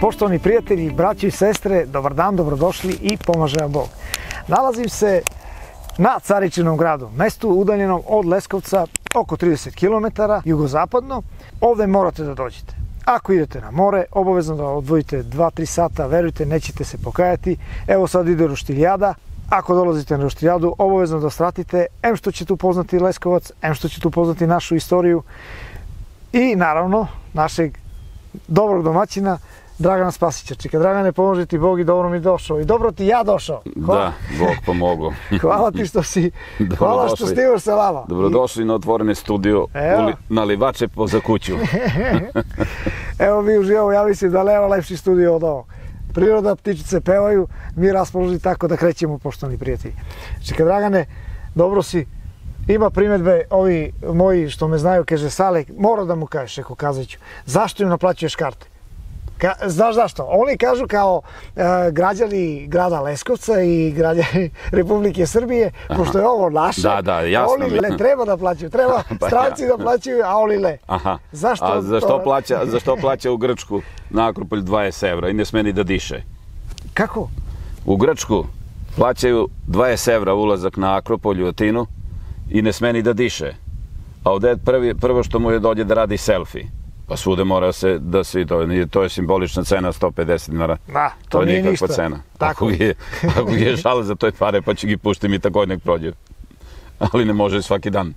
Poštovani prijatelji, braći i sestre, dobar dan, dobrodošli i pomaže vam Bog. Nalazim se na Caričinom gradu, mestu udaljenom od Leskovca oko 30 km jugozapadno. Ovde morate da dođete. Ako idete na more, obavezno da odvojite 2-3 sata, verujte, nećete se pokajati. Evo sad ide Roštiljada. Ako dolazite na Roštiljadu, obavezno da stratite, em što ćete upoznati Leskovac, em što ćete upoznati našu istoriju i naravno našeg dobrog domaćina, Dragana Spasića. Čeka, Dragane, pomože ti Bog i dobro mi došao. I dobro ti ja došao. Hvala. Da, Bog pomogu. hvala ti što si, hvala što stivaš sa vama. Dobrodošli I... na otvoreni studio Evo. na Livače po za kuću. Evo mi uživamo, ja mislim da nema lepši studio od ovog. Priroda, ptičice pevaju, mi raspoložili tako da krećemo, poštovani prijatelji. Čeka, Dragane, dobro si, ima primjedbe, ovi moji što me znaju, kaže Sale, mora da mu kažeš, eko Kazaću, zašto im naplaćuješ karte? Ka, znaš zašto? Oni kažu kao e, građani grada Leskovca i građani Republike Srbije, Aha. pošto je ovo naše, da, da, jasno oni ne treba da plaćaju, treba pa, stranci ja. da plaćaju, a oni le. Aha. Zašto? A zašto, to... plaća, zašto plaća u Grčku na Akropolju 20 evra i ne smeni da diše? Kako? U Grčku plaćaju 20 evra ulazak na Akropolju u Atinu i ne smeni da diše. A ovdje prvi, prvo što mu je dođe da radi selfie. Pa svude mora se da se to to je simbolična cena 150 dinara. Da, to, to nije nikakva ništa. cena. Tako ako je ako je žal za to pare pa će gi puštiti mi tako nek prođe. Ali ne može svaki dan.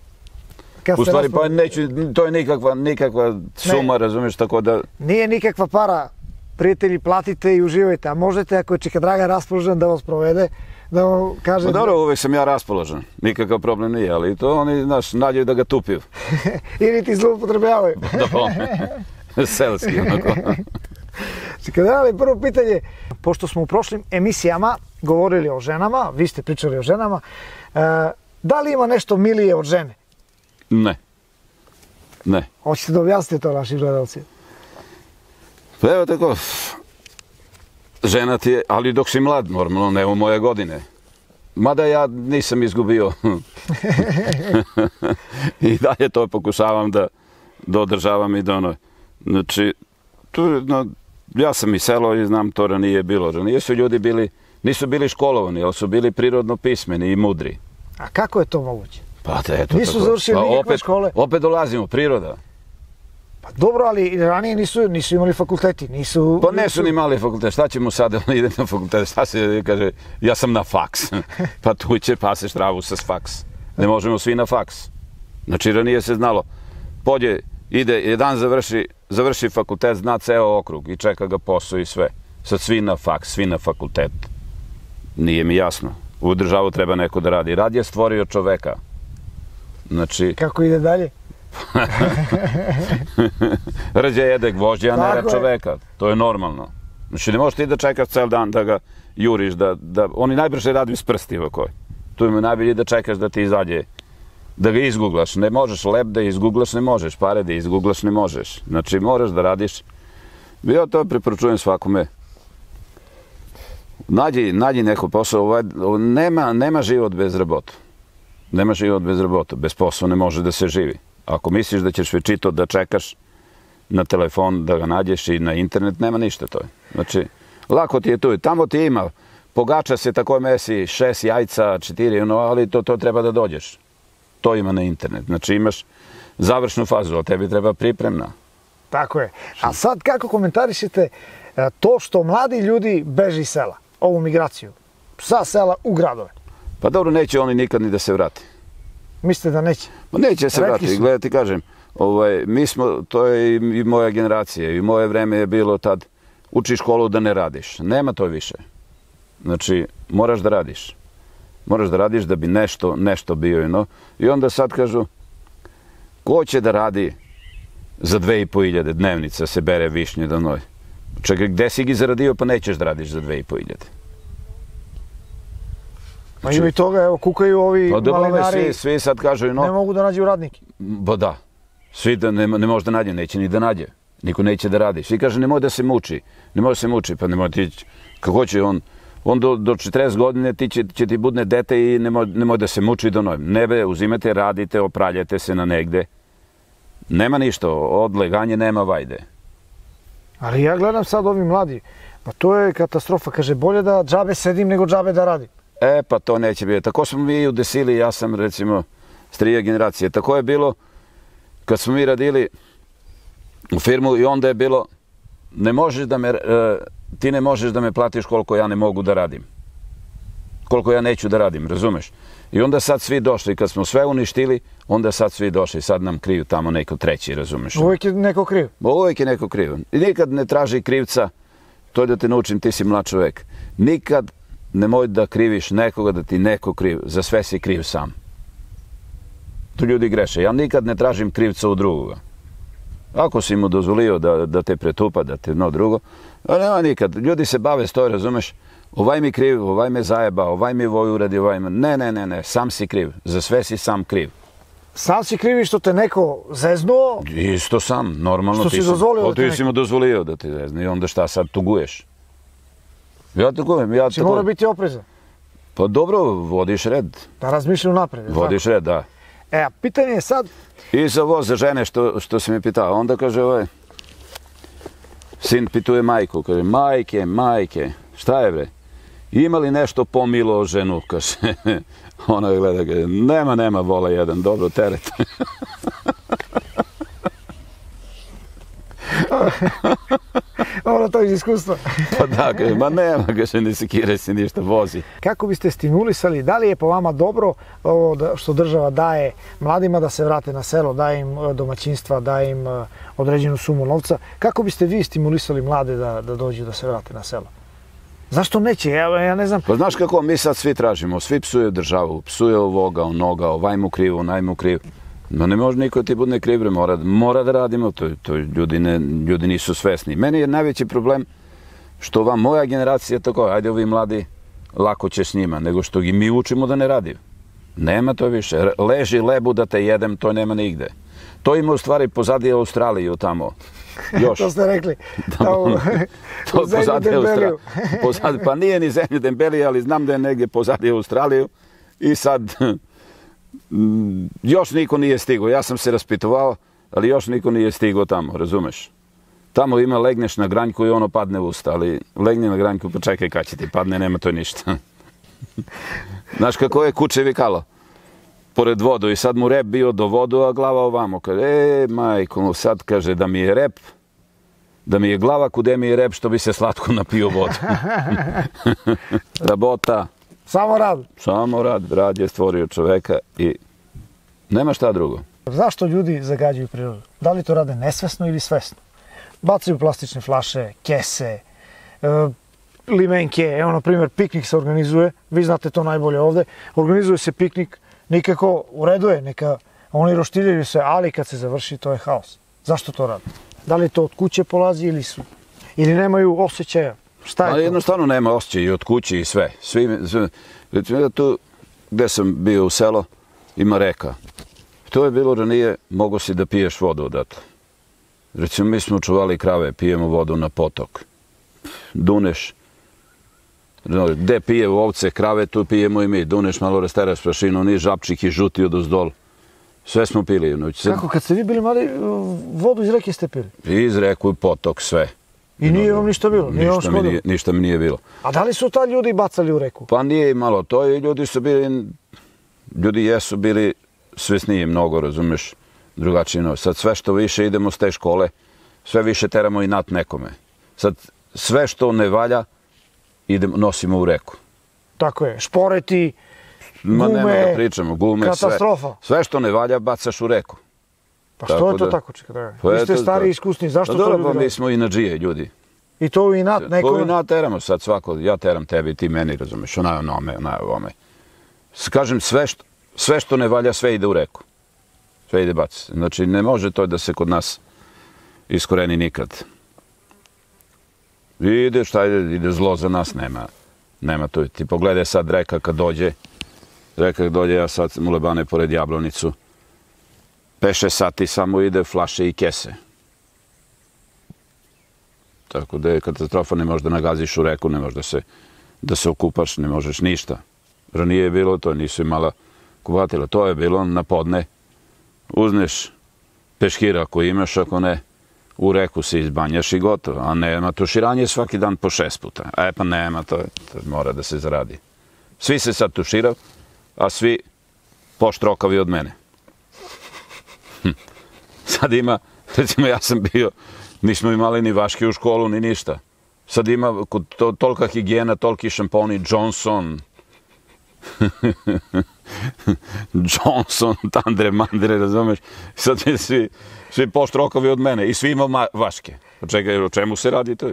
Kad U stvari pa neću to je nikakva nikakva suma, ne. razumiješ, tako da nije nikakva para. Prijatelji, platite i uživajte, a možete ako je Čika Draga raspoložen da vas provede, da vam kaže... Pa dobro, uvek sam ja raspoložen. Nikakav problem nije, ali to oni, znaš, nađaju da ga tupiju. Ili ti zloupotrebljavaju. da, selski, onako. Čekaj, da li prvo pitanje, pošto smo u prošlim emisijama govorili o ženama, vi ste pričali o ženama, e, da li ima nešto milije od žene? Ne. Ne. Hoćete da objasnite to našim gledalcima? Pa evo tako, žena ti je, ali dok si mlad, normalno, ne u moje godine. Mada ja nisam izgubio. I dalje to pokušavam da, da održavam i da ono. Znači, tu, no, ja sam i selo i znam to ranije bilo. Ranije su ljudi bili, nisu bili školovani, ali su bili prirodno pismeni i mudri. A kako je to moguće? Pa da, eto Nisu završili pa, nikakve opet, škole. Opet dolazimo, priroda. Pa dobro, ali ranije nisu, nisu imali fakulteti, nisu... Pa ne su ni mali fakultet, šta ćemo sad, on ide na fakultet, šta se kaže, ja sam na faks. pa tu će paseš travu sa faks. Ne možemo svi na faks. Znači, ranije se znalo, podje, ide, jedan završi, završi fakultet, zna ceo okrug i čeka ga posao i sve. Sad svi na faks, svi na fakultet. Nije mi jasno. U državu treba neko da radi. Rad je stvorio čoveka. Znači... Kako ide dalje? Rđe jede gvožđe, a ne čoveka. To je normalno. Znači, ne možeš ti da čekaš cel dan da ga juriš, da, da... Oni najbrže radi s prsti ovako. Tu ima najbolji da čekaš da ti izađe, da ga izguglaš. Ne možeš lep da izguglaš, ne možeš. Pare da izguglaš, ne možeš. Znači, moraš da radiš. Ja to preporučujem svakome. Nađi, nađi neko posao. Ovaj, nema, nema život bez rabota. Nema život bez rabota. Bez posla ne može da se živi. Ako misliš da ćeš večito da čekaš na telefon da ga nađeš i na internet, nema ništa to. Znači, lako ti je tu. Tamo ti ima. Pogača se tako mesi šest jajca, četiri, ono, ali to, to treba da dođeš. To ima na internet. Znači, imaš završnu fazu, a tebi treba pripremna. Tako je. A sad kako komentarišete e, to što mladi ljudi beži iz sela, ovu migraciju, sa sela u gradove? Pa dobro, neće oni nikad ni da se vrati. Mislite da neće? Ma neće se vratiti, gledajte, kažem, ovaj, mi smo, to je i moja generacija, i moje vreme je bilo tad, uči školu da ne radiš. Nema to više. Znači, moraš da radiš. Moraš da radiš da bi nešto, nešto bio. No? I onda sad kažu, ko će da radi za dve i po iljade dnevnica, se bere višnje do noj? Čekaj, gde si gi zaradio, pa nećeš da radiš za dve i po iljade. Ma znači, i toga, evo, kukaju ovi pa, malinari. Svi, svi sad kažu, no... Ne mogu da nađu radnike. Ba da. Svi da ne, ne može da nađe, neće ni da nađe. Niko neće da radi. Svi kaže, nemoj da se muči. Ne može se muči, pa nemoj ti... Kako će on... On do, do 40 godine ti će, će ti budne dete i nemoj, nemoj da se muči do noj. Nebe, uzimate, radite, opraljate se na negde. Nema ništa, od leganje nema vajde. Ali ja gledam sad ovi mladi, pa to je katastrofa. Kaže, bolje da džabe sedim nego džabe da radim. E, pa to neće biti. Tako smo mi udesili, ja sam recimo strije generacije. Tako je bilo kad smo mi radili u firmu i onda je bilo ne možeš da me, e, ti ne možeš da me platiš koliko ja ne mogu da radim. Koliko ja neću da radim, razumeš? I onda sad svi došli, kad smo sve uništili, onda sad svi došli, sad nam kriju tamo neko treći, razumeš? Uvijek je neko kriv. Uvijek je neko kriv. I nikad ne traži krivca, to je da te naučim, ti si mlad čovek. Nikad nemoj da kriviš nekoga da ti neko kriv, za sve si kriv sam. To ljudi greše. Ja nikad ne tražim krivca u drugoga. Ako si mu dozvolio da, da te pretupa, da te no drugo, a nema nikad. Ljudi se bave s to, razumeš? Ovaj mi kriv, ovaj me zajeba, ovaj mi voj uradi, ovaj me... Ne, ne, ne, ne, sam si kriv. Za sve si sam kriv. Sam si krivi što te neko zeznuo, Isto sam, normalno. Što ti si sam- dozvolio da te ti si mu dozvolio da ti zezne i onda šta sad tuguješ? Ja tugujem, ja Či mora tugujem. biti oprezan. Pa dobro, vodiš red. Da razmišlja unapred. jel Vodiš red, da. tako? E, a pitanje je sad, I za voz za žene što, što si mi pitao. Onda kaže ovaj, sin pituje majku, kaže, majke, majke, šta je bre? Ima li nešto pomilo ženu, kaže. Ona gleda, kaže, nema, nema, vola jedan, dobro, teret. ono to iz iskustva. pa da, kaže, ma nema, kaže, ne sekiraj se ništa, vozi. Kako biste stimulisali, da li je po vama dobro ovo što država daje mladima da se vrate na selo, daje im e, domaćinstva, daje im e, određenu sumu novca, kako biste vi stimulisali mlade da, da dođu da se vrate na selo? Zašto neće? Ja, ja ne znam. Pa znaš kako mi sad svi tražimo, svi psuje državu, psuje ovoga, onoga, ovaj mu kriv, onaj mu kriv. No ne može niko ti bude kriv, mora, mora da radimo, to, to ljudi, ne, ljudi nisu svesni. Meni je najveći problem što vam moja generacija tako, ajde ovi mladi, lako će s njima, nego što mi učimo da ne radi. Nema to više. Leži lebu da te jedem, to nema nigde. To ima u stvari pozadi Australiju tamo. Još. To ste rekli. U, To u pozadi Dembeliju. Austra- pozadi, pa nije ni zemlju Dembelija, ali znam da je negdje pozadi Australiju. I sad, još niko nije stigao. Ja sam se raspitovao, ali još niko nije stigao tamo, razumeš? Tamo ima, legneš na granjku i ono padne u usta, ali legni na granjku, pa čekaj kad će ti padne, nema to ništa. Znaš kako je kuće vikalo? Pored vodu i sad mu rep bio do vodu, a glava ovamo. Kaže, e, majko, sad kaže da mi je rep, da mi je glava kude mi je rep što bi se slatko napio vodu. Rabota, Samo rad. samo rad, rad je stvorio čoveka i nema šta drugo. Zašto ljudi zagađuju prirodu? Da li to rade nesvesno ili svesno? Bacaju plastične flaše, kese, e, limenke, evo na primjer piknik se organizuje, vi znate to najbolje ovde, organizuje se piknik, nikako u redu je, neka oni roštiljaju se, ali kad se završi to je haos. Zašto to rade? Da li to od kuće polazi ili su ili nemaju osjećaja? Šta je to? jednostavno nema osjećaj i od kuće i sve. Svi. Recimo ja tu gde sam bio u selo, ima reka. To je bilo ranije, mogo si da piješ vodu odatle. Recimo mi smo čuvali krave, pijemo vodu na potok. Duneš, no, gde pije ovce, krave, tu pijemo i mi. Duneš malo rasteraš prašinu, ni žapčik i žuti od ozdol. Sve smo pili. Noć. Sad, Kako, kad ste vi bili mali, vodu iz reke ste pili? Iz reku potok, sve. I nije vam ništa bilo, nije vam Ništa mi, škodilo. nije, ništa mi nije bilo. A da li su ta ljudi bacali u reku? Pa nije imalo to i ljudi su bili, ljudi jesu bili svesniji mnogo, razumeš, drugačije. No. Sad sve što više idemo s te škole, sve više teramo i nat nekome. Sad sve što ne valja, idemo, nosimo u reku. Tako je, šporeti, Ma nema Gume, da pričamo, gume, katastrofa. sve. Sve što ne valja, bacaš u reku. Pa što je to da... tako, čekaj, pa vi ste stari i iskusni, zašto pa to dobro, pa mi smo i na džije ljudi. I to i na pa neko... To i na teramo sad svako, ja teram tebi, ti meni, razumeš, onaj onome, onaj ovome. Kažem, sve što, sve što ne valja, sve ide u reku. Sve ide bac. Znači, ne može to da se kod nas iskoreni nikad. I ide šta ide, ide zlo za nas, nema. Nema to. Ti pogledaj sad reka kad dođe. Reka kad dođe, ja sad mu lebane pored jablonicu peše sati samo ide flaše i kese. Tako da je katastrofa, ne možeš da nagaziš u reku, ne možeš da se, da se okupaš, ne možeš ništa. Ranije je bilo to, nisu imala kuvatila. To je bilo na podne. Uzneš peškira ako imaš, ako ne, u reku se izbanjaš i gotovo. A nema tuširanje svaki dan po šest puta. E pa nema, to, to mora da se zaradi. Svi se sad tuširaju, a svi poštrokavi od mene. Sad ima, recimo ja sam bio, nismo imali ni vaške u školu, ni ništa. Sad ima to, tolika higijena, toliki šamponi, Johnson, Johnson, Tandre, Mandre, razumeš? Sad je svi, svi poštrokovi od mene i svi ima vaške. Čekaj, o čemu se radi to?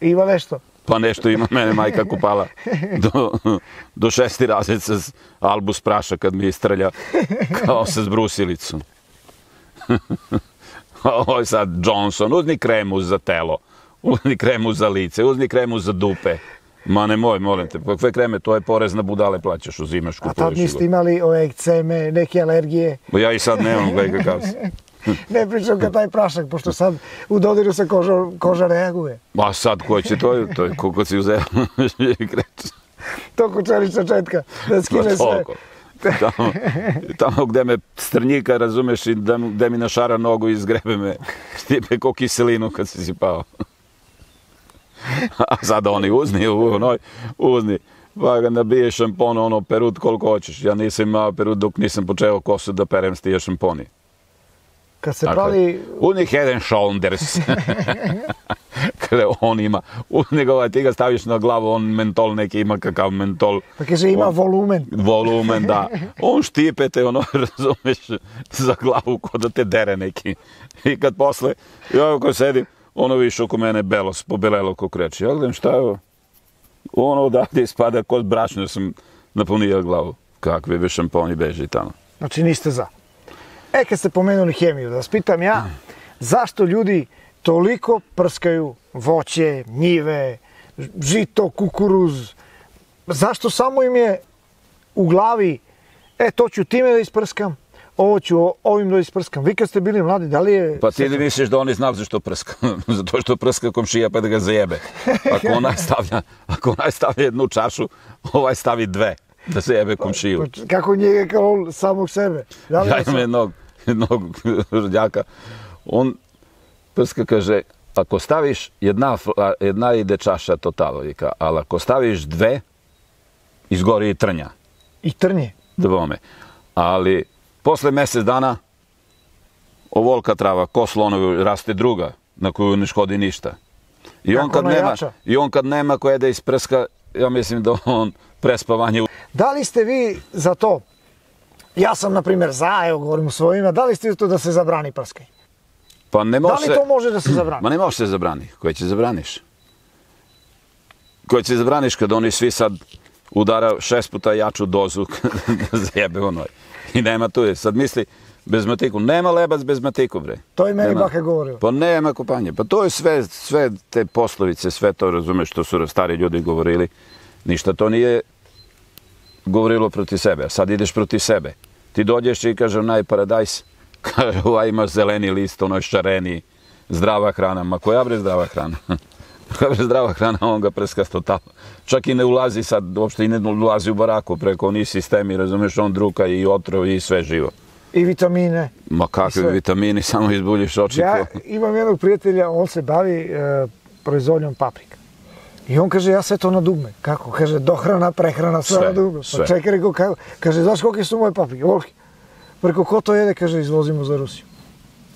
Ima nešto. Pa nešto ima mene majka kupala do, do šesti razlica albus praša kad mi istrlja kao sa zbrusilicom. Ovo je sad Johnson, uzmi kremu za telo, uzmi kremu za lice, uzmi kremu za dupe. Ma ne moj, molim te, kakve kreme, to je porez na budale, plaćaš, uzimaš, kupuješ. A tad niste imali ove ekceme, neke alergije? Ja i sad nemam, gledaj kakav si. ne pričam kad taj prašak, pošto sad u dodiru se koža, koža reaguje. Ma sad ko će to, to je kako si uzeo kreće. to kućari sa četka, da skine sve. tamo, tamo gde me strnjika, razumeš, i da, gde mi našara nogu i zgrebe me, stipe ko kiselinu kad si si pao. A sad oni uzni, onoj, uzni. Pa ga nabije šampon, ono, perut koliko hoćeš. Ja nisam imao perut dok nisam počeo kosu da perem s tije šamponi. Kad se pravi... Uni head and shoulders. Kada on ima, uz njegova, ti ga staviš na glavu, on mentol neki ima kakav mentol. Pa kaže ima on, volumen. Volumen, da. On štipe te, ono, razumeš, za glavu ko da te dere neki. I kad posle, ja ko sedim, ono više oko mene belo, pobelelo ko kreće. Ja gledam šta je ovo? Ono odavde ispada kod brašne sam napunio glavu. Kakve bi šamponi beži tamo. Znači niste za. E, kad ste pomenuli hemiju, da vas pitam ja, zašto ljudi toliko prskaju voće, njive, žito, kukuruz, zašto samo im je u glavi, e, to ću time da isprskam, ovo ću ovim da isprskam. Vi kad ste bili mladi, da li je... Pa ti li misliš da oni znali zašto prska? Zato što prska komšija pa da ga zajebe. Ako onaj stavlja, ako onaj stavlja jednu čašu, ovaj stavi dve da se jebe komšiju. Pa, kako njega kao samog sebe? Da ja imam jednog, jednog rodjaka. On prska kaže, ako staviš jedna, jedna ide čaša totalo, ali ako staviš dve, izgori i trnja. I trnje? Dvome. Ali Posle mjesec dana ovolka trava, ko slonovi, raste druga, na koju ne škodi ništa. I on, kad nema, I on kad nema koje da isprska, ja mislim da on prespavanje... Da li ste vi za to, ja sam na primjer za, evo govorim u svojima, da li ste to da se zabrani prskaj? Pa ne može Da li to može da se zabrani? Ma ne može se zabrani. Koje će zabraniš? Koje će zabraniš kad oni svi sad udara šest puta jaču dozu zajebe onoj. I nema tu je. Sad misli, bez matiku. Nema lebac bez matiku, bre. To je meni baka govorio. Pa nema kupanje. Pa to je sve, sve te poslovice, sve to razumeš što su stari ljudi govorili. Ništa to nije govorilo proti sebe. A sad ideš proti sebe. Ti dođeš i kaže, naj paradajs, kaže, ovaj imaš zeleni list, ono šareni, zdrava hrana. Ma koja bre zdrava hrana? Koja zdrava hrana, on ga preska totalno. Čak i ne ulazi sad, uopšte i ne ulazi u baraku preko oni sistemi, razumeš, on druka i otrov i sve živo. I vitamine. Ma kakve vitamini, samo izbuljiš oči. Ja imam jednog prijatelja, on se bavi e, proizvodnjom paprika. I on kaže, ja sve to na dugme. Kako? Kaže, dohrana, prehrana, sve, sve na dugme. Pa čekaj, rekao, kako? Kaže, znaš kolike su moje paprike? Volki. Preko, ko to jede? Kaže, izvozimo za Rusiju.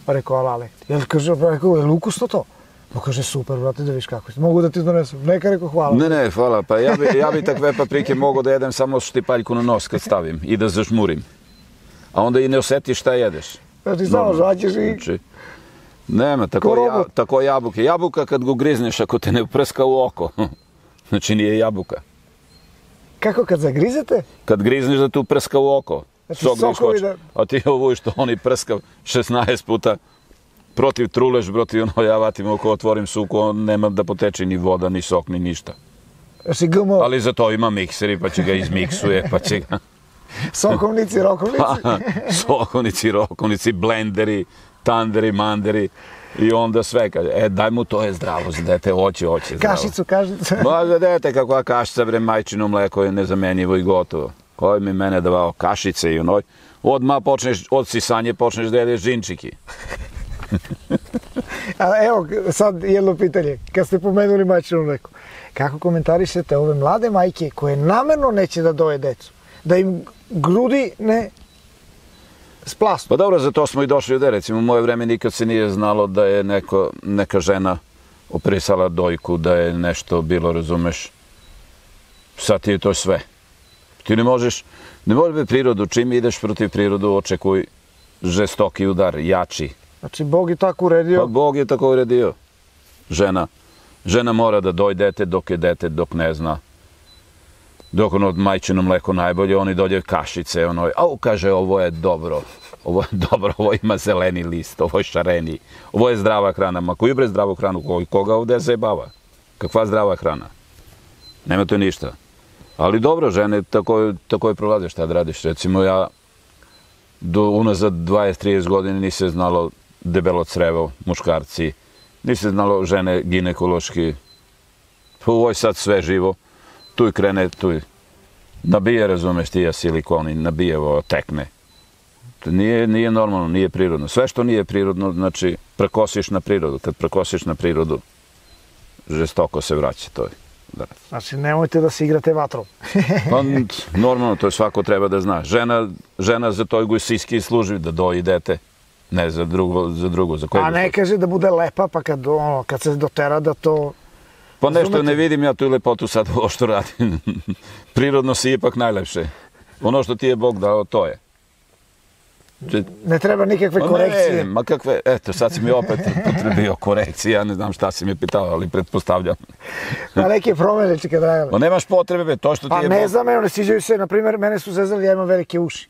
Pa rekao, alale. Jel, kaže, pa rekao, je li ukusno to? Pa kaže, super, brate, da viš kako. Mogu da ti donesem. Neka rekao, hvala. Ne, ne, hvala. Pa ja bi, ja bi takve paprike mogo da jedem samo štipaljku na nos kad stavim i da zažmurim. A onda i ne osjetiš šta jedeš. Znači, samo žaćeš i... Znači, nema, tako, ja, tako jabuke. Jabuka kad go grizneš, ako te ne uprska u oko, znači nije jabuka. Kako kad zagrizete? Kad grizneš da tu prska u oko. Znači, sokovi da... A ti ovo što oni prska 16 puta protiv truleš, protiv ono, ja vatim oko, otvorim suku, nema da poteče ni voda, ni sok, ni ništa. Si GMO? Ali za to ima mikseri, pa će ga izmiksuje, pa će ga... Sokovnici, rokovnici? Pa, sokovnici, rokovnici, blenderi, tanderi, manderi. I onda sve kaže, e, daj mu to je zdravo za dete, oće, oće zdravo. Kašicu, kašicu. Ma za dete, kakva kašica, bre, majčino mleko je nezamenjivo i gotovo. Koji mi mene davao kašice i onoj. Odmah počneš, od sisanje počneš da jedeš džinčiki. A evo sad jedno pitanje, kad ste pomenuli majčinu mleko, kako komentarišete ove mlade majke koje namerno neće da doje decu? Da im grudi ne splasnu? Pa dobro, za to smo i došli ovde. Recimo, u moje vreme nikad se nije znalo da je neko, neka žena oprisala dojku, da je nešto bilo, razumeš. Sad ti je to sve. Ti ne možeš, ne možeš biti prirodu, čim ideš protiv prirodu, očekuj žestoki udar, jači. Znači, Bog je tako uredio. Pa Bog je tako uredio. Žena, žena mora da doj dete dok je dete, dok ne zna. Dok ono majčino mleko najbolje, oni dolje kašice, ono, au, kaže, ovo je dobro. Ovo je dobro, ovo ima zeleni list, ovo je šareni. Ovo je zdrava hrana. Ma koju bre zdravu hranu? Koga ovde se bava? Kakva zdrava hrana? Nema to ništa. Ali dobro, žene tako, tako je prolaze šta da radiš. Recimo ja do unazad 20-30 godina nisi znalo debelo crevo, muškarci, nisi znalo žene ginekološki. Pa ovo je sad sve živo. Tu i krene, tu i nabije, razumeš ti, ja silikoni, nabije ovo, tekne. To nije, nije normalno, nije prirodno. Sve što nije prirodno, znači, prekosiš na prirodu. Kad prekosiš na prirodu, žestoko se vraća to. je. Da. Znači, nemojte da se igrate vatrom. Pa, normalno, to je svako treba da zna. Žena, žena za toj gujsiski služi da doji dete. Ne za drugo, za drugo, za koje A ne kaže da bude lepa, pa kad, ono, kad se dotera da to... Pa nešto Razumete? ne vidim ja tu lepotu sad ovo što radim. Prirodno si ipak najlepše. Ono što ti je Bog dao, to je. Če- Ne treba nikakve Ma korekcije. Ne, ma kakve, eto, sad si mi opet potrebio korekcije, ja ne znam šta si mi pitao, ali pretpostavljam. Pa neke promene, čekaj, Dragane. Ma nemaš potrebe, be, to što ti Pa je ne Bog... znam, ne sviđaju se, na primjer, mene su zezali, ja imam velike uši.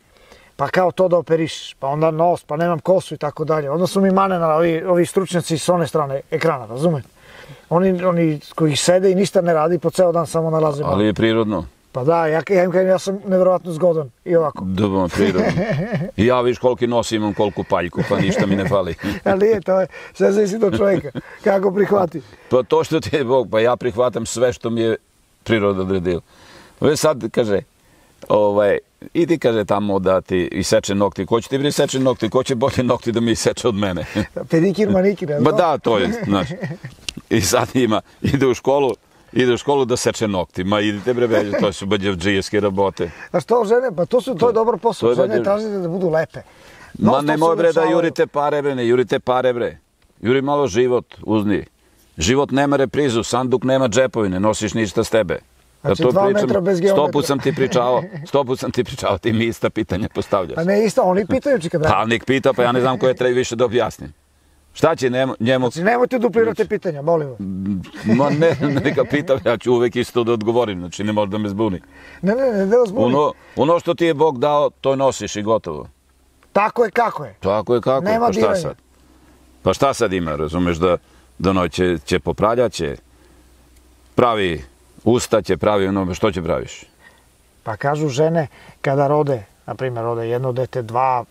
Pa kao to da operišeš, pa onda nos, pa nemam kosu i tako dalje. Onda su mi manena ovi, ovi stručnjaci s one strane ekrana, razumete? Oni, oni koji sede i ništa ne radi, po ceo dan samo nalaze Ali je prirodno. Pa da, ja, ja im kažem, ja sam nevjerovatno zgodan i ovako. Dobro, prirodno. I ja viš koliki nos imam, koliko paljku, pa ništa mi ne fali. Ali nije, to je, sve zavisi do čovjeka, kako prihvati. Pa to što ti je Bog, pa ja prihvatam sve što mi je priroda odredila. Ove sad kaže, ovaj, idi kaže tamo da ti iseče nokti. Ko će ti bre seče nokti? Ko će bolje nokti da mi iseče od mene? Pedikir, manikir, Ma to? da, to je, znaš. I sad ima, ide u školu, ide u školu da seče nokti. Ma idite bre, beđe, to su bađevđijske rabote. A što žene, pa to, su, to je dobar posao, to je žene valjda- tražite da budu lepe. Ma Non-stop ne moj bre da jurite pare bre, ne jurite pare bre. Juri malo život, uzmi. Život nema reprizu, sanduk nema džepovi, ne nosiš ništa s tebe. Da Znači, dva metra bez sto geometra. put sam ti pričao, sto put sam ti pričao, ti mi ista pitanja postavljaš. Pa ne, isto, oni pitaju, čekaj, da. Pa nek pita, pa ja ne znam koje treba više da objasnim. Šta će njemu, njemu Znači, nemojte duplirati pitanja, molim vas. ma ne, neka pita, ja ću uvek isto da odgovorim, znači ne može da me zbuni. Ne, ne, ne, ne vas boli. Ono, ono što ti je Bog dao, to nosiš i gotovo. Tako je kako je. Tako je kako, Nema pa šta diranja. sad? Pa šta sad ima, razumeš, da, da ono će, će popravljat, će pravi usta, će pravi ono, što će praviš? Pa kažu žene kada rode, na primjer rode jedno dete, dva,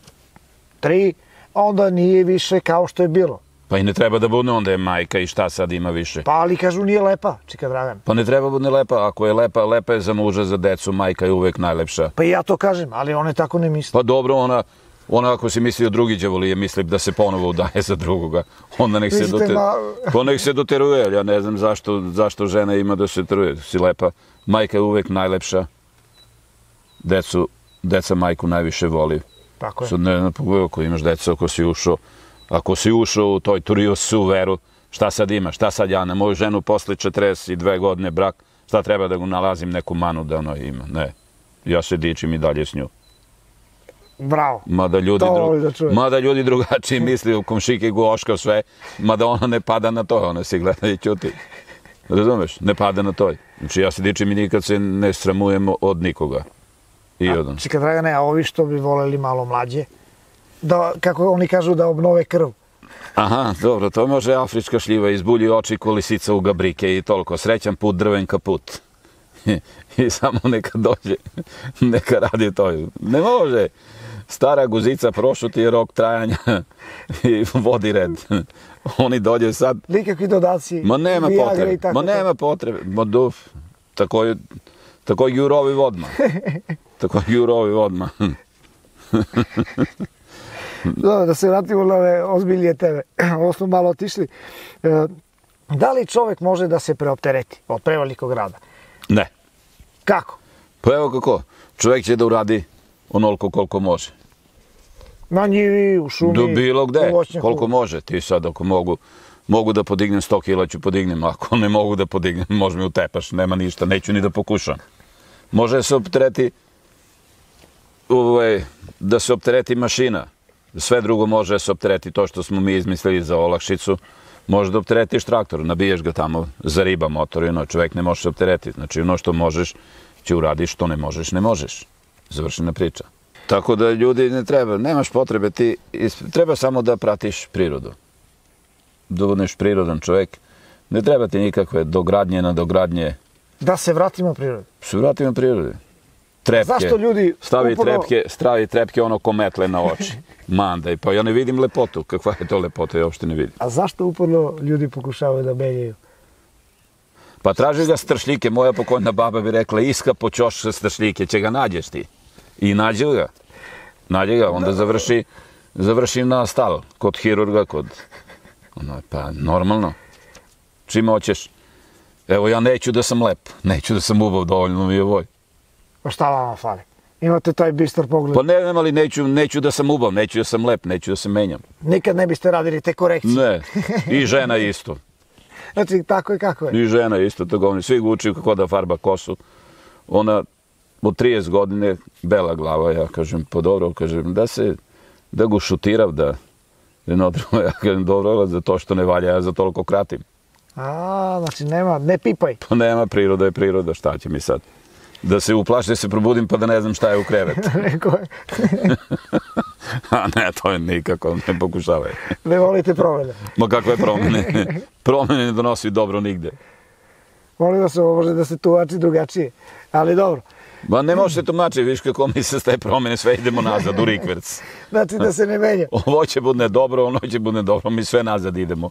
tri, onda nije više kao što je bilo. Pa i ne treba da bude onda je majka i šta sad ima više. Pa ali kažu nije lepa, čika Dragan. Pa ne treba bude lepa, ako je lepa, lepa je za muža, za decu, majka je uvek najlepša. Pa ja to kažem, ali one tako ne misle. Pa dobro, ona, ona ako si mislio drugi đavolije, misli da se ponovo udaje za drugoga, onda nek se, doter... ma- pa nek se doteruje, ja ne znam zašto, zašto žena ima da se teruje. Si lepa, majka je uvek najlepša, decu, deca majku najviše voli. Tako je. Sad ne znam, ako imaš decu, ako si ušao, ako si ušao u toj turio su veru, šta sad ima, šta sad ja na moju ženu posle 42 godine brak, šta treba da nalazim neku manu da ono ima, ne. Ja se dičim i dalje s nju. Bravo. Mada ljudi, To dru... da mada ljudi drugačiji misli u komšike guoška sve, mada ona ne pada na to, ona se gleda i ćuti. Razumeš? Ne pada na toj. Znači ja se dičim i nikad se ne sramujem od nikoga. I od on. Čika Dragane, a ovi što bi voleli malo mlađe, da, kako oni kažu, da obnove krv. Aha, dobro, to može afrička šljiva, izbulji oči ko lisica u gabrike i toliko. Srećan put, drven kaput. I samo neka dođe, neka radi to. Ne može. Stara guzica, prošlo ti je rok trajanja i vodi red. Oni dođe sad, Nikakvi dodaci. ma nema potrebe, ma nema potrebe, ma duf, tako tako jurovi vodma. Tako jurovi vodma. Dobro, da se vratimo na ove ozbiljnije teme. Ovo smo malo otišli. E, Da li čovjek može da se preoptereti od prevelikog rada? Ne. Kako? Pa evo kako, čovjek će da uradi onoliko koliko može. Na njivi, u šumi, Do bilo gde, koliko može. Ti sad ako mogu, mogu da podignem 100 kila ću podignem, ako ne mogu da podignem, može mi utepaš, nema ništa, neću ni da pokušam. Može da se optereti, ovaj, da se optereti mašina, sve drugo može se optereti to što smo mi izmislili za olakšicu, može da opteretiš traktor, nabiješ ga tamo za riba motor ono, čovjek ne može se opteretiti. Znači ono što možeš će uradiš, što ne možeš, ne možeš. Završena priča. Tako da ljudi ne treba, nemaš potrebe ti, treba samo da pratiš prirodu. Da budeš prirodan čovjek, ne treba ti nikakve dogradnje na dogradnje, Da se vratimo prirodi. se vrati na prirodi. Trepke. Zašto ljudi Stavi trepke, stavi trepke ono ko metle na oči. Mandaj, pa ja ne vidim lepotu. Kakva je to lepota, ja uopšte ne vidim. A zašto uporno ljudi pokušavaju da menjaju? Pa traži ga stršljike, moja pokojna baba bi rekla, iska po ćoš stršljike, će ga nađeš ti. I nađe ga. Nađe ga, onda završi, završi na stal, kod hirurga, kod... Ono, pa normalno. Čim hoćeš? Evo, ja neću da sam lep, neću da sam ubav, dovoljno mi je voj. Pa šta vama fali? Imate taj bistar pogled. Pa ne, ne, ali neću, neću da sam ubav, neću da sam lep, neću da se menjam. Nikad ne biste radili te korekcije. Ne, i žena isto. Znači, tako je kako je. I žena isto, to govori. Svi ga uči kako da farba kosu. Ona od 30 godine, bela glava, ja kažem, pa dobro, kažem, da se, da go šutirav, da, jedno drugo, ja kažem, dobro, za to što ne valja, ja za toliko kratim. A, znači nema, ne pipaj. Pa nema priroda je priroda, šta će mi sad? Da se uplaši, da se probudim pa da ne znam šta je u krevetu. Rekao je, A ne, to je nikako, ne pokušavaj. ne volite promjene. Ma kakve promjene? Promjene ne donosi dobro nigde. Molim vas, ovo može da se tumači drugačije. Ali dobro. Ma ne može se tumačiti, viš kako mi se s te promjene, sve idemo nazad u rikverc. Znači da se ne menja. Ovo će bude dobro, ono će bude dobro, mi sve nazad idemo.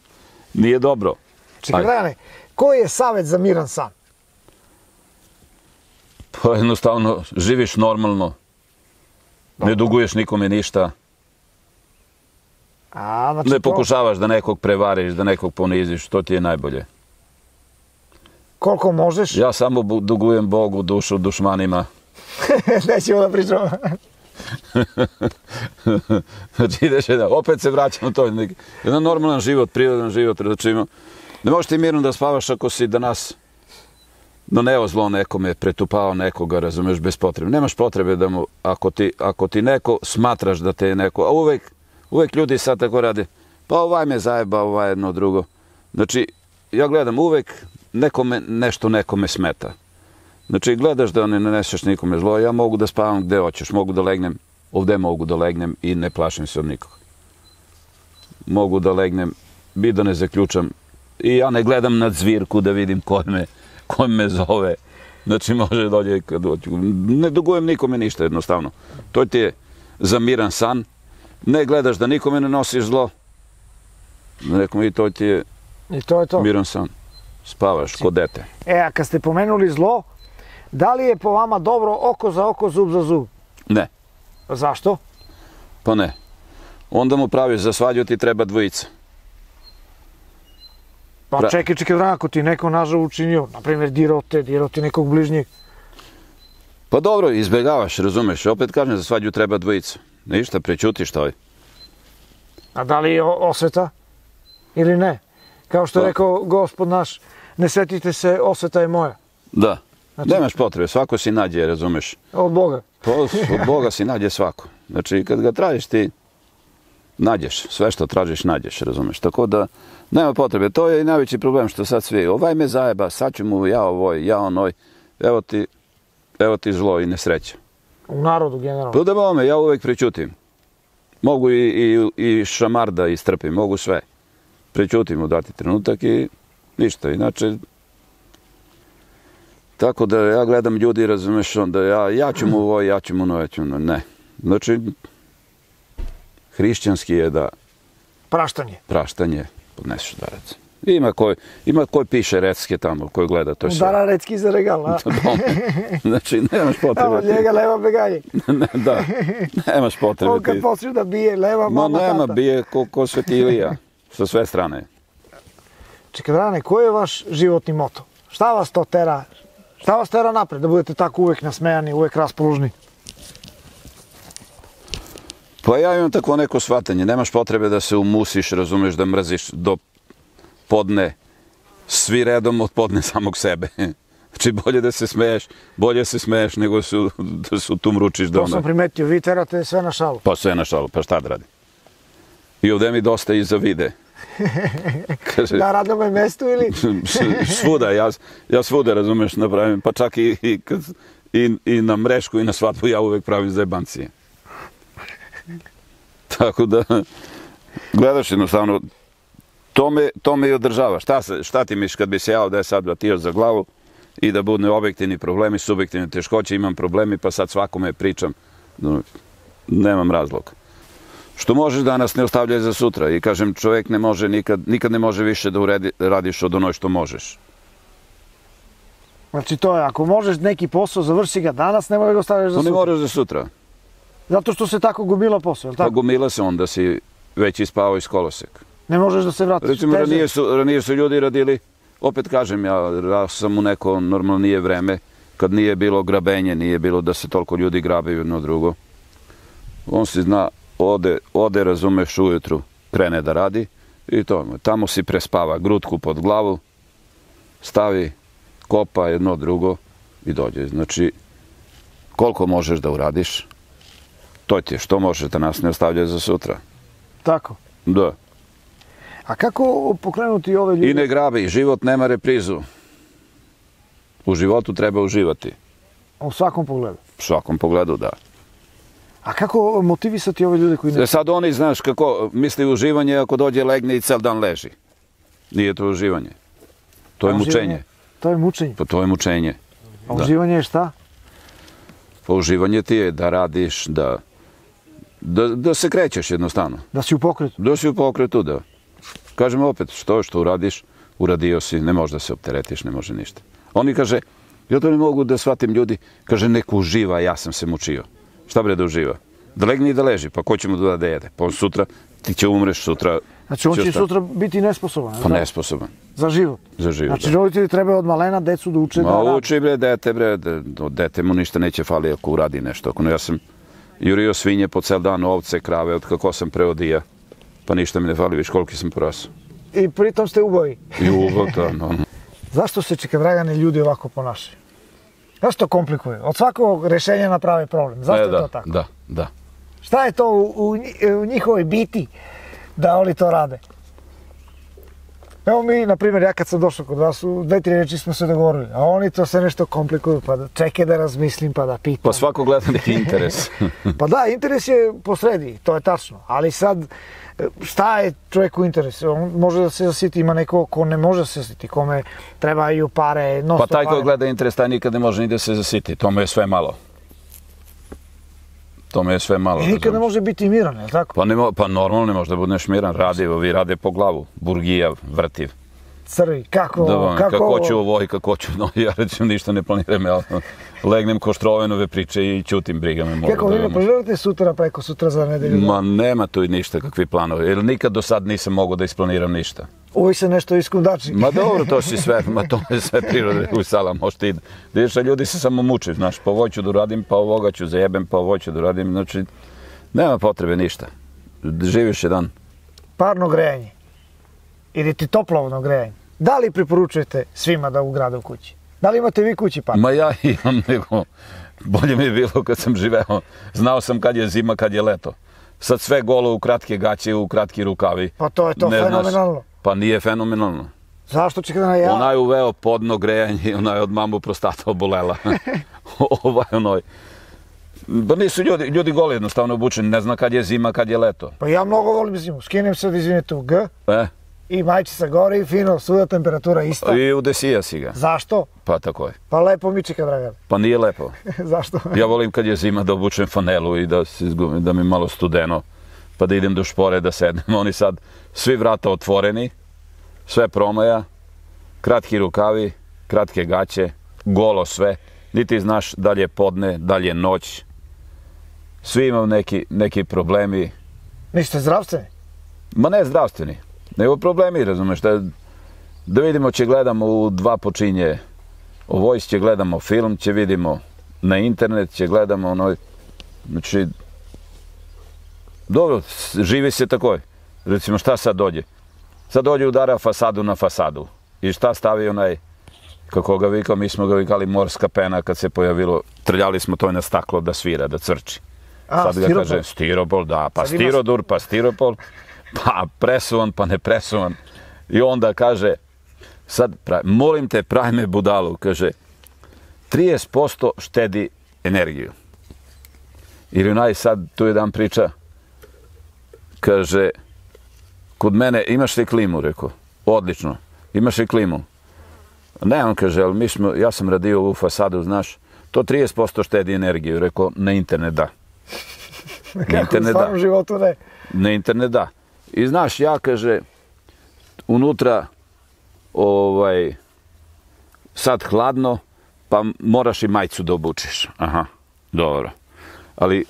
Nije dobro. Čekaj. Dragane, koji je savjet za miran san? Pa jednostavno, živiš normalno, ne duguješ nikome ništa, A, znači ne to- pokušavaš da nekog prevariš, da nekog poniziš, to ti je najbolje. koliko možeš, Ja samo dugujem Bogu, dušu, dušmanima. nećemo da pričamo. znači ideš jedan, opet se vraćam na to, jedan normalan život, prirodan život, znači ima- ne možeš ti mirno da spavaš ako si danas doneo zlo nekome, pretupao nekoga, razumeš, bez potrebe. Nemaš potrebe da mu, ako ti, ako ti neko smatraš da te je neko, a uvek, uvek ljudi sad tako rade, pa ovaj me zajeba, ovaj jedno drugo. Znači, ja gledam uvek nekome, nešto nekome smeta. Znači, gledaš da ne naneseš nikome zlo, ja mogu da spavam gde hoćeš, mogu da legnem, ovde mogu da legnem i ne plašim se od nikoga. Mogu da legnem, bi da ne zaključam, i ja ne gledam na zvirku da vidim ko me, ko me zove. Znači, može dođe kad hoću. Ne dugujem nikome ništa, jednostavno. To ti je za miran san. Ne gledaš da nikome ne nosiš zlo. Nekom i to ti je I to je to. miran san. Spavaš kod dete. E, a kad ste pomenuli zlo, da li je po vama dobro oko za oko, zub za zub? Ne, Zašto? pa ne. Onda mu praviš za svađu ti treba dvojica. Pa Pra- čekaj, čekaj, Dragan, ako ti neko nažal učinio, na primjer dirao te, dirao ti nekog bližnjeg, Pa dobro, izbjegavaš, razumeš. Opet kažem, za svađu treba dvojica. Ništa, prećutiš to. a da li je osveta ili ne? Kao što je Pa- rekao gospod naš, ne setite se, osveta je moja, Da. Znači- Nemaš potrebe, svako si nađe, razumeš. od Boga. Pa od Boga si nađe svako. Znači, kad ga tražiš ti, nađeš. Sve što tražiš, nađeš, razumeš. Tako da, nema potrebe. To je i najveći problem što sad svi, ovaj me zajeba, sad ću mu ja ovoj, ja onoj, evo ti, evo ti zlo i nesreća. U narodu generalno. Pa da bome, ja uvek prećutim. Mogu i, i, i šamar da istrpim, mogu sve. Prećutim u dati trenutak i ništa. Inače, tako da ja gledam ljudi, razumeš, onda ja, ja ću mu ovo, ja ću mu ono, ja ću ono, ne. Znači, hrišćanski je da Praštanje. praštanje podneseš udarac. Ima koji, ima koji piše recke tamo, koji gleda to sve. Udara recki za regal, a? znači, nemaš Evo potrebe. njega leva begaje. ne, da, nemaš potrebe. On kad počne da bije, leva Ma mama nema, tata. bije ko, ko svetilija. Sa sve strane. Čekaj, Drane, koji je vaš životni moto? Šta vas to tera? Šta vas tera napred, da budete tako uvek nasmejani, uvek raspoložni? Pa ja imam tako neko shvatanje. Nemaš potrebe da se umusiš, razumeš, da mrziš do podne svi redom od podne samog sebe. Znači bolje da se smeješ, bolje se smeješ nego su, da su tu mručiš da To sam primetio, vi terate sve na šalu. Pa sve na šalu, pa šta da radi? I ovdje mi dosta i za vide. Kaže, Na radnom mestu ili? svuda, ja, ja svuda, razumeš, napravim, pa čak i, i, i, i na mrešku i na svatbu ja uvek pravim zajebancije. Tako da, gledaš jednostavno, to me, to me i održava. Šta, se, šta ti misliš kad bi se ja ovdje sad vratio za glavu i da budne objektivni problemi, subjektivne teškoće, imam problemi, pa sad svakome pričam. Nemam razloga. Što možeš danas ne ostavljaj za sutra. I kažem, čovjek ne može nikad, nikad ne može više da uredi, radiš od ono što možeš. Znači to je, ako možeš neki posao, završi ga danas, nemoj da ga ostaviš za To ne sutra. moraš za sutra. Zato što se tako gubila posao, je li Pa tako? gomila se onda si već ispao iz kolosek. Ne možeš da se vratiš. Recimo, Teže. ranije su, ranije su ljudi radili, opet kažem ja, ja sam u neko normalnije vreme, kad nije bilo grabenje, nije bilo da se toliko ljudi grabe jedno drugo. On si zna, ode, ode razumeš ujutru, krene da radi i to, tamo si prespava grutku pod glavu, stavi, kopa jedno drugo i dođe. Znači, koliko možeš da uradiš, to ti je što možeš da nas ne ostavlja za sutra. Tako. Da. A kako pokrenuti ove ljude? I ne grabi, život nema reprizu. U životu treba uživati. U svakom pogledu. U svakom pogledu, da. A kako motivisati ove ljude koji ne... E sad oni, znaš, kako misli uživanje ako dođe legne i cel dan leži. Nije to uživanje. To je uživanje? mučenje. To je mučenje. Pa to je mučenje. A Da. uživanje je šta? Pa uživanje ti je da radiš, da, da, da se krećeš jednostavno. Da si u pokretu. Da si u pokretu, da. Kažem opet, što što uradiš, uradio si, ne može da se opteretiš, ne može ništa. Oni kaže, ja to ne mogu da shvatim ljudi, kaže, neko uživa, ja sam se mučio. Šta bre da uživa? Da legne i da leži, pa ko će mu da da jede? Pa on sutra, ti će umreš sutra. Znači on će sutra biti nesposoban. Pa nesposoban? Za život. za život. Znači roditelji trebaju od malena decu da uče da Ma rade. uči bre dete bre, dete mu ništa neće fali ako uradi nešto. Ako ne, ja sam jurio svinje po cel dan, ovce, krave, od kako sam preodija. Pa ništa mi ne fali, viš koliki sam porasao. I pritom ste uboji. I uvo, to, no. Zašto se Dragane ljudi ovako ponašaju? Zašto komplikuju? Od svakog rešenja naprave problem. Zašto E, je da, to tako? Da, da. Šta je to u, u, u njihovoj biti da oni to rade? Evo mi, na primjer, ja kad sam došao kod vas, u dve, tri reči smo se dogovorili, a oni to sve nešto komplikuju, pa da čekaj da razmislim, pa da pitam. Pa svako gleda neki interes. Pa da, interes je posredi, to je tačno, ali sad, šta je čovjeku interes? On može da se zasiti, ima neko ko ne može da se zasiti, kome trebaju pare, non pa stop taj ko pare. gleda interes, taj nikad ne može ni da se zasiti. To mu je sve malo. To mu je sve malo. I nikad ne može biti miran, je li tako? Pa, ne pa normalno ne može da budeš miran. Radi, ovi rade po glavu. Burgija, vrtiv. Crvi, kako, Da, vam, kako, kako hoću ovo i kako hoću no, ja recimo ništa ne planiram, ja legnem ko štrovenove priče i ćutim, briga me mora. kako vi ne planirate sutra, preko sutra za nedelju? Ma nema tu ništa kakvi planovi, jer nikad do sad nisam mogao da isplaniram ništa. Uvijek se nešto iskundači. Ma dobro, to si sve, ma to je sve prirode u sala, možeš ti da ideš, a ljudi se samo muče, znaš, pa ovo ću da uradim, pa ovoga ću zajebem, pa ovo ću da uradim, znači, nema potrebe ništa. Živiš jedan. Parno grejanje. Ili ti toplovno grejanje. Da li preporučujete svima da ugrade u kući? Da li imate vi kući parno? Ma ja imam nego, bolje mi je bilo kad sam živeo, znao sam kad je zima, kad je leto. Sad sve golo u kratke gaće, u kratki rukavi. Pa to je to Ne znaš. Pa nije fenomenalno. Zašto da ja... Ona je uveo podno grejanje i ona je od mamu prostata obolela. ovaj onoj. Pa nisu ljudi, ljudi goli jednostavno obučeni, ne zna kad je zima, kad je leto. Pa ja mnogo volim zimu. Skinem se da izvinite u G E, i majčica gore i fino, svuda temperatura ista. i u si ga. Zašto? Pa tako je. Pa lepo mi čeka, Dragan. Pa nije lepo. Zašto? Ja volim kad je zima da obučem fanelu i da, se izgubim, da mi malo studeno, pa da idem do špore da sednem. Oni sad, svi vrata otvoreni, sve promaja, kratki rukavi, kratke gaće, golo sve, niti znaš da li je podne, da li je noć. Svi imamo neki, neki problemi, Niste zdravstveni? ma ne zdravstveni, nego problemi, razumeš, da, da vidimo će gledamo u dva počinje, o vojs će gledamo film, će vidimo na internet, će gledamo ono, znači, dobro, živi se tako. Recimo, šta sad dođe? Sad dođe udara fasadu na fasadu. I šta stavi onaj, kako ga vikao, mi smo ga vikali morska pena kad se pojavilo, trljali smo to na staklo da svira, da crči. A, Sad ga stiropor. kaže stiropol, da, pa Sad ima- stirodur, pa stiropol, pa presuvan, pa ne presuvan. I onda kaže, sad, pravi, molim te, pravi me budalu, kaže, 30% štedi energiju. Ili onaj sad, tu jedan priča, kaže, kod mene, imaš li klimu, rekao, odlično, imaš li klimu? Ne, on kaže, ali mi smo, ja sam radio ovu fasadu, znaš, to 30% štedi energiju, rekao, na internet da. Na Kako u internet da. životu ne. Na internet da. I znaš, ja kaže, unutra, ovaj, sad hladno, pa moraš i majicu da obučeš. Aha, dobro. Ali,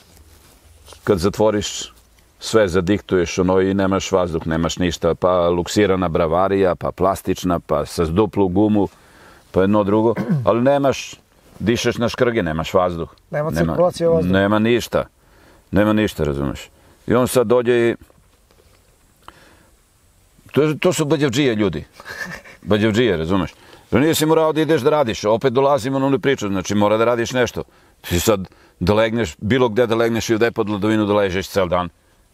kad zatvoriš sve zadiktuješ ono i nemaš vazduh, nemaš ništa, pa luksirana bravarija, pa plastična, pa sa duplu gumu, pa jedno drugo, ali nemaš, dišeš na škrge, nemaš vazduh. Nema cirkulacije vazduha. Nema ništa. Nema ništa, razumeš. I on sad dođe i... To, to su bađevđije ljudi. Bađevđije, razumeš. Znači, nisi morao da ideš da radiš, opet dolazimo na onu priču, znači mora da radiš nešto. Ti sad da legneš, bilo gde da legneš i gde pod ladovinu da ležeš cel dan.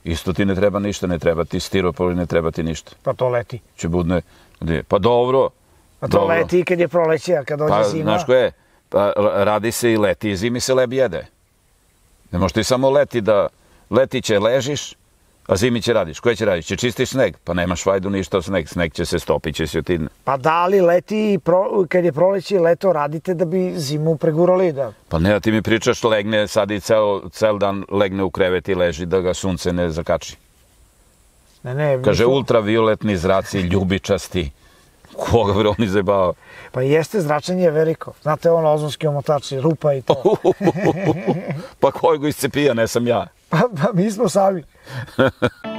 Isto ti ne treba ništa, ne treba ti stiropor, ne treba ti ništa. Pa to leti. Će budne, gdje? pa dobro. Pa to dobro. leti i kad je proleće, a kad dođe Pa, zima. znaš ko je, pa, radi se i leti, i zimi se leb jede. Ne možeš ti samo leti da, leti će ležiš, a zimi će radiš. Koje će radiš? Će čistiš sneg? Pa nemaš vajdu ništa sneg. Sneg će se stopit, će se ti... Pa da li leti, i pro, kad je proleće i leto, radite da bi zimu pregurali, da Pa ne, a ti mi pričaš legne sad i cel, cel dan legne u krevet i leži da ga sunce ne zakači. ne, ne. Kaže, mi ultravioletni zraci, ljubičasti. Koga bre oni zajebava? Pa jeste, zračenje je veliko. Znate ono, ozonski omotači, rupa i to. pa ko je go iscepija, ne sam ja. Pa, pa mi smo sami. Ha ha ha.